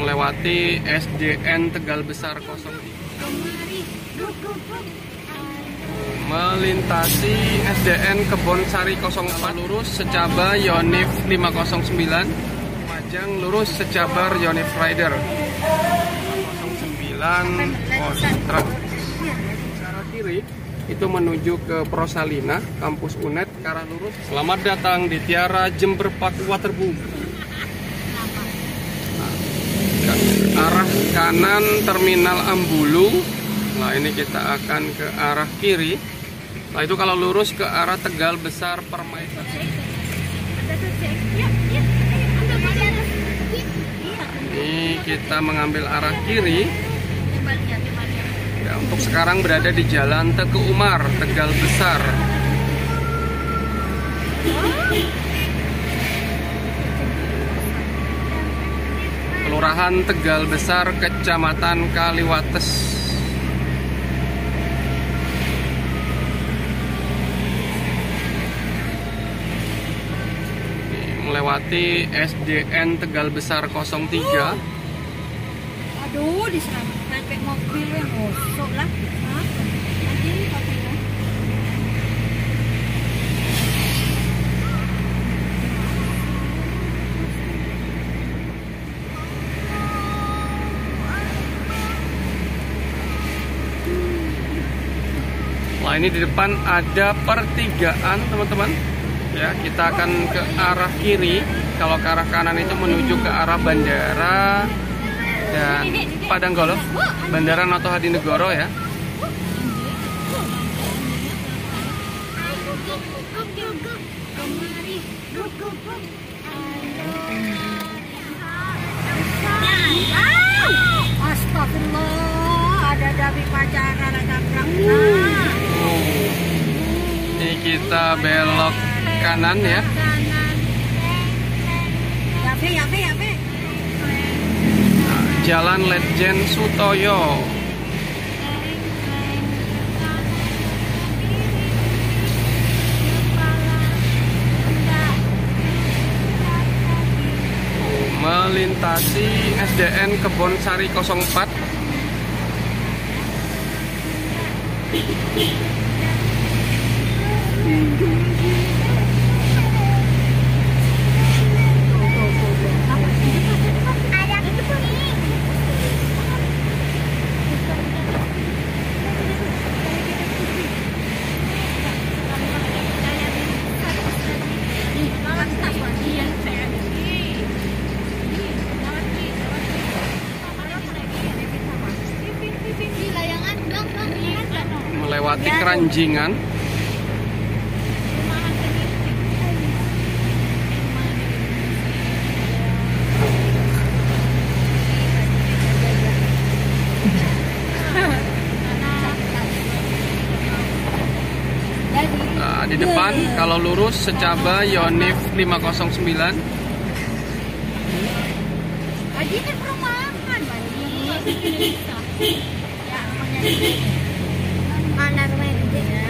melewati SDN Tegal Besar 03 melintasi SDN Kebon Sari 04 lurus secabar Yonif 509 Majang lurus secabar Yonif Rider. 09 Ostra arah kiri itu menuju ke Prosalina kampus UNED. Ke arah lurus selamat datang di Tiara Jember Park Waterboom arah kanan terminal Ambulu. Nah ini kita akan ke arah kiri. Nah itu kalau lurus ke arah Tegal Besar Permainan. Ini kita mengambil arah kiri. Ya, untuk sekarang berada di jalan Teguh Umar Tegal Besar Kelurahan Tegal Besar Kecamatan Kaliwates. Melewati SDN Tegal Besar 03 Aduh, diserang sampai mobil yang ngosok lah. Hah? Lagi kopinya. Nah ini di depan ada pertigaan teman-teman. Ya kita akan ke arah kiri. Kalau ke arah kanan itu menuju ke arah bandara Dan Padanggolo Bandara Noto Hadinegoro ya kita belok kanan ya. Yabe. Jalan Letjen Sutoyo. Melintasi SDN Kebon Sari 04 melewati keranjingan Nah, di depan kalau lurus secaba Yonif 509 Aji kan perumahan, mana rumah gede ya?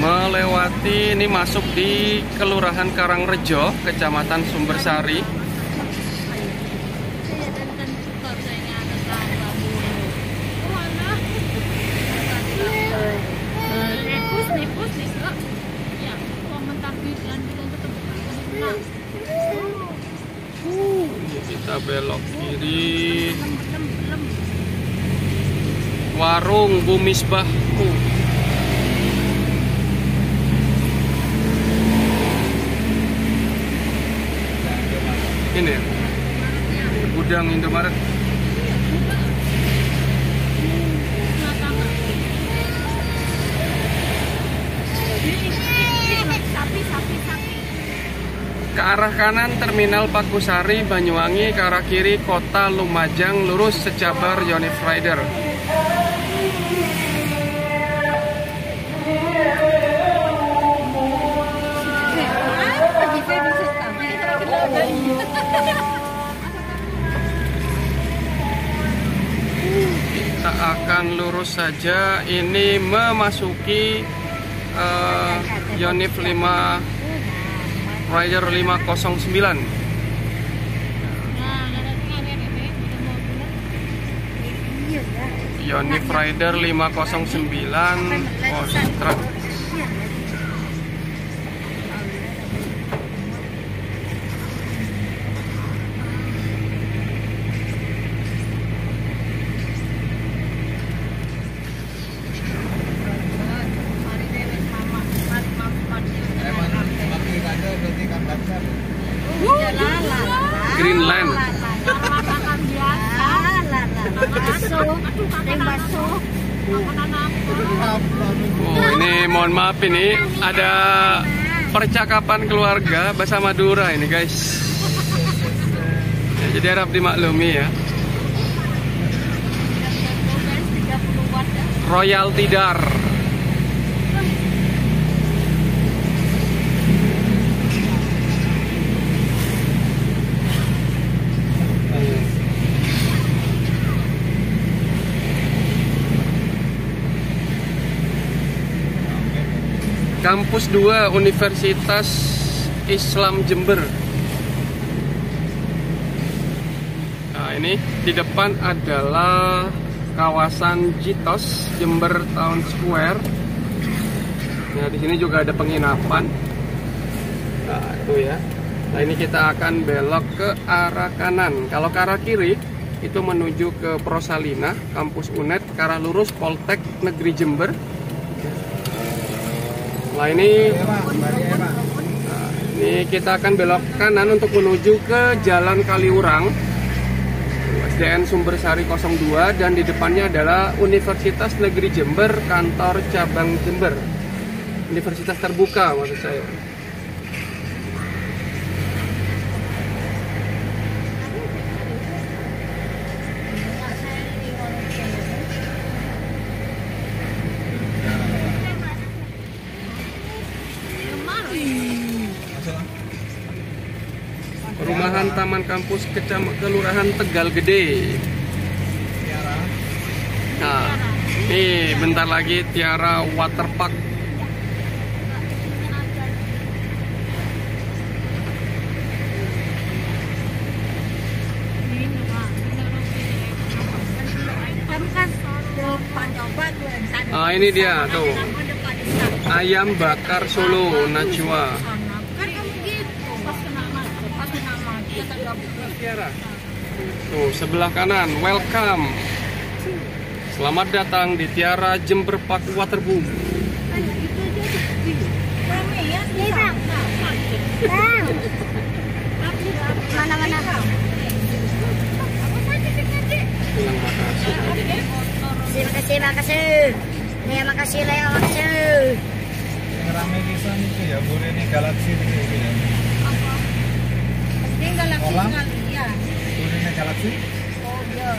melewati ini masuk di Kelurahan Karangrejo, Kecamatan Sumbersari. Kita belok kiri. Warung Bu Misbahku. Ini ya? Gudang Indomaret. Ke arah kanan Terminal Pakusari, Banyuwangi, ke arah kiri Kota Lumajang, lurus secabar Yonif Rider. Kita akan lurus saja. Ini memasuki eh, Yonif 5 Rider 509 Nah, ada ini ini ada mobil. Iya ya. Yonif Rider 509 Ostra Mari Greenland. Masakan biasa. Bakso. Yang bakso. Makanan apa? Oh ini mohon maaf ini ada percakapan keluarga bahasa Madura ini guys ya, Jadi harap dimaklumi 30 watt ya. Royal Tidar Kampus 2 Universitas Islam Jember Nah ini di depan adalah kawasan Jitos Jember Town Square. Nah di sini juga ada penginapan. Nah itu ya. Nah ini kita akan belok ke arah kanan. Kalau ke arah kiri itu menuju ke Prosalina, kampus UNED, ke arah lurus Poltek Negeri Jember. Nah ini ini kita akan belok kanan untuk menuju ke Jalan Kaliurang. SDN Sumbersari 02 dan di depannya adalah Universitas Negeri Jember, kantor cabang Jember. Universitas terbuka maksud saya. Perumahan Taman Kampus Kecam Kelurahan Tegal Gede. Nah, nih bentar lagi Tiara Waterpark. Ah, ini dia tuh. Ayam bakar Solo Najwa. Tiara. Tuh, sebelah kanan, welcome. Selamat datang di Tiara Jember Park Waterboom. Rame ya, bang. Bang. Mana mana bang? Bilang makasih. Terima kasih, makasih. Ya makasih lah ya makasih. Yang rame pisan itu ya itu ya. Ini galaksi Galaxy Oh iya.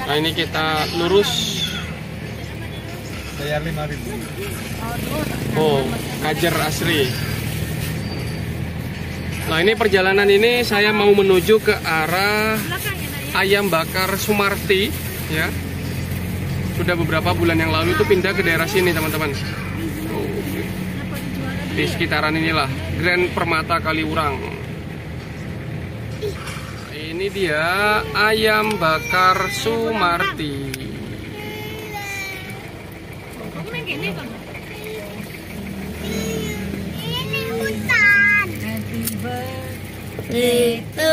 Nah, ini kita lurus. bayar 5000 Oh. Oh, Kajer Asri. Nah, ini perjalanan ini saya mau menuju ke arah ya ya. Ayam Bakar Sumarti, ya. Sudah beberapa bulan yang lalu itu pindah ke daerah sini, teman-teman. Oh, di sekitaran inilah Grand Permata Kaliurang. Ini dia ayam bakar Sumarti. Ini kan. Ini hutan. Happy birthday. Itu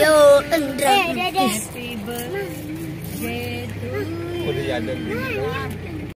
yo endra. Happy birthday to you. Udah ada.